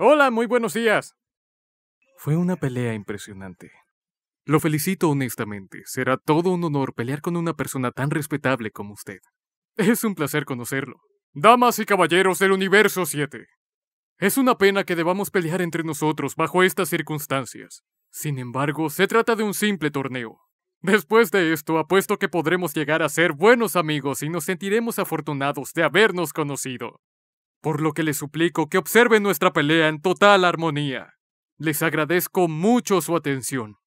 Hola, muy buenos días. Fue una pelea impresionante. Lo felicito honestamente. Será todo un honor pelear con una persona tan respetable como usted. Es un placer conocerlo. Damas y caballeros del Universo 7. Es una pena que debamos pelear entre nosotros bajo estas circunstancias. Sin embargo, se trata de un simple torneo. Después de esto, apuesto que podremos llegar a ser buenos amigos y nos sentiremos afortunados de habernos conocido. Por lo que les suplico que observen nuestra pelea en total armonía. Les agradezco mucho su atención.